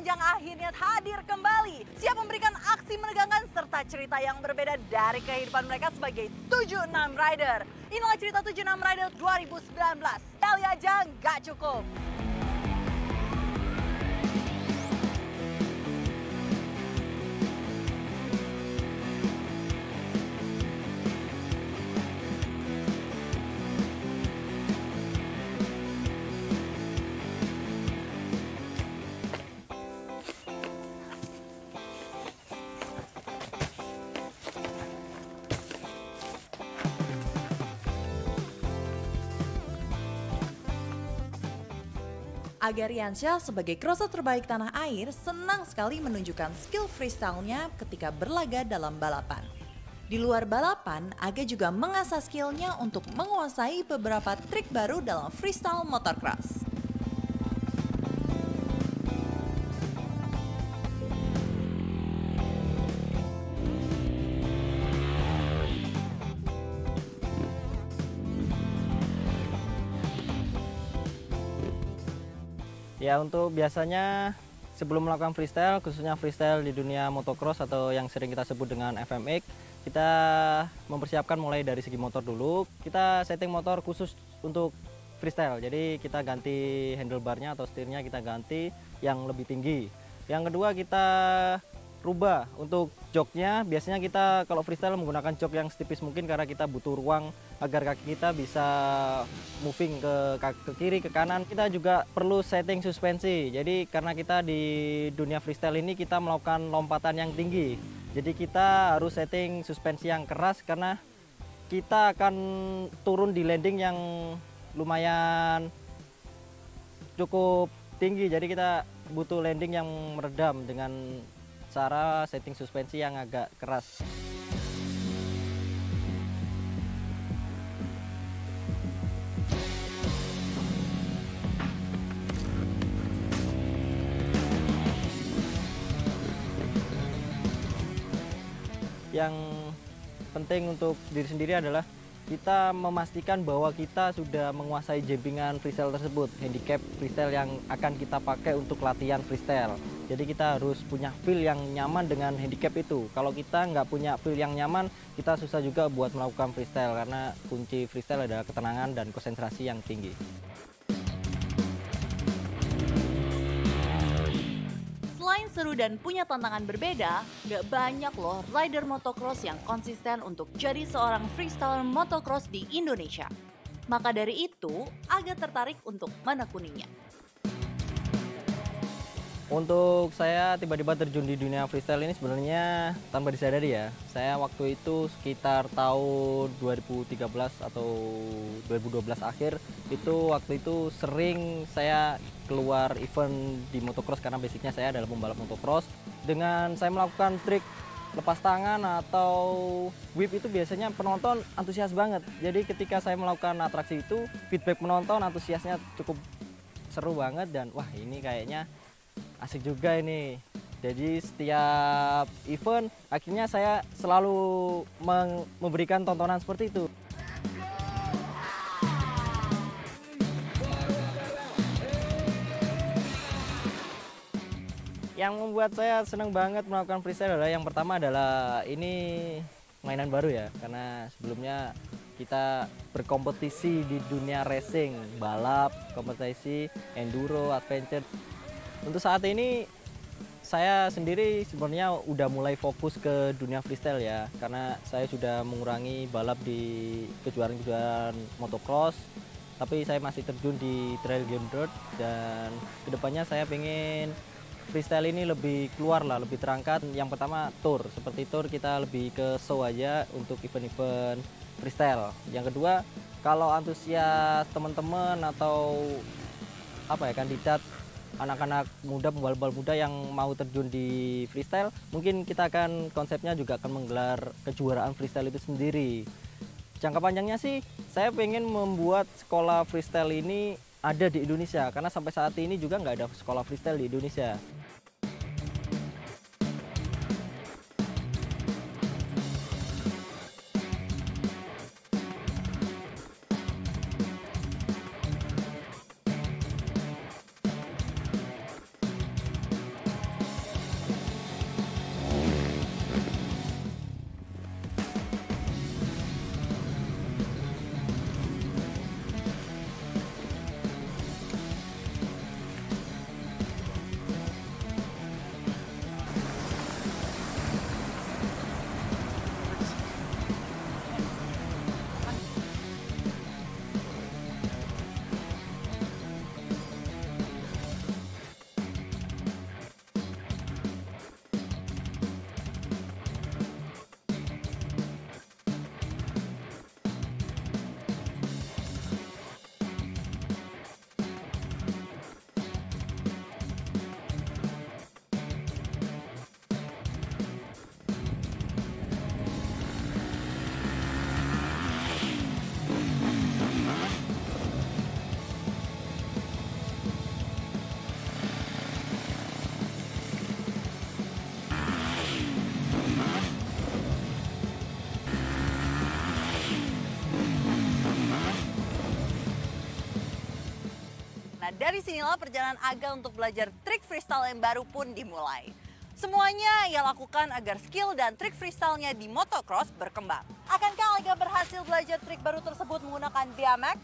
panjang akhirnya hadir kembali. Siap memberikan aksi menegangkan serta cerita yang berbeda dari kehidupan mereka sebagai 76 Rider. Inilah cerita 76 Rider 2019. Kali aja nggak cukup. Agariansyah sebagai crosser terbaik tanah air senang sekali menunjukkan skill freestyle-nya ketika berlaga dalam balapan. Di luar balapan, Aga juga mengasah skillnya untuk menguasai beberapa trik baru dalam freestyle motocross. Ya untuk biasanya sebelum melakukan freestyle, khususnya freestyle di dunia motocross atau yang sering kita sebut dengan FMX, kita mempersiapkan mulai dari segi motor dulu. Kita setting motor khusus untuk freestyle, jadi kita ganti handlebarnya atau setirnya kita ganti yang lebih tinggi. Yang kedua kita rubah. Untuk joknya biasanya kita kalau freestyle menggunakan jok yang setipis mungkin karena kita butuh ruang agar kaki kita bisa moving ke, ke kiri ke kanan. Kita juga perlu setting suspensi. Jadi karena kita di dunia freestyle ini kita melakukan lompatan yang tinggi. Jadi kita harus setting suspensi yang keras karena kita akan turun di landing yang lumayan cukup tinggi. Jadi kita butuh landing yang meredam dengan cara setting suspensi yang agak keras. Yang penting untuk diri sendiri adalah kita memastikan bahwa kita sudah menguasai jumpingan freestyle tersebut, handicap freestyle yang akan kita pakai untuk latihan freestyle. Jadi kita harus punya feel yang nyaman dengan handicap itu. Kalau kita nggak punya feel yang nyaman, kita susah juga buat melakukan freestyle karena kunci freestyle adalah ketenangan dan konsentrasi yang tinggi. Seru dan punya tantangan berbeda, nggak banyak loh rider motocross yang konsisten untuk jadi seorang freestyle motocross di Indonesia. Maka dari itu, agak tertarik untuk menekuninya. Untuk saya tiba-tiba terjun di dunia freestyle ini sebenarnya tanpa disadari ya. Saya waktu itu sekitar tahun 2013 atau 2012 akhir itu waktu itu sering saya keluar event di motocross karena basicnya saya adalah pembalap motocross. Dengan saya melakukan trik lepas tangan atau whip itu biasanya penonton antusias banget. Jadi ketika saya melakukan atraksi itu feedback penonton antusiasnya cukup seru banget dan wah ini kayaknya asik juga ini. Jadi setiap event akhirnya saya selalu memberikan tontonan seperti itu. Yang membuat saya senang banget melakukan freestyle adalah yang pertama adalah ini mainan baru ya. Karena sebelumnya kita berkompetisi di dunia racing balap kompetisi enduro adventure untuk saat ini saya sendiri sebenarnya udah mulai fokus ke dunia freestyle ya. Karena saya sudah mengurangi balap di kejuaraan-kejuaraan motocross tapi saya masih terjun di trail game dirt. Dan ke depannya saya pengen freestyle ini lebih keluar lah lebih terangkat. Yang pertama tour. Seperti tour kita lebih ke show aja untuk event-event freestyle. Yang kedua kalau antusias teman-teman atau apa ya kandidat anak-anak muda pembalap muda yang mau terjun di freestyle mungkin kita akan konsepnya juga akan menggelar kejuaraan freestyle itu sendiri. Jangka panjangnya sih saya pengen membuat sekolah freestyle ini ada di Indonesia karena sampai saat ini juga nggak ada sekolah freestyle di Indonesia Dari sinilah perjalanan Aga untuk belajar trik freestyle yang baru pun dimulai. Semuanya ia lakukan agar skill dan trik freestyle-nya di motocross berkembang. Akankah Aga berhasil belajar trik baru tersebut menggunakan BMX?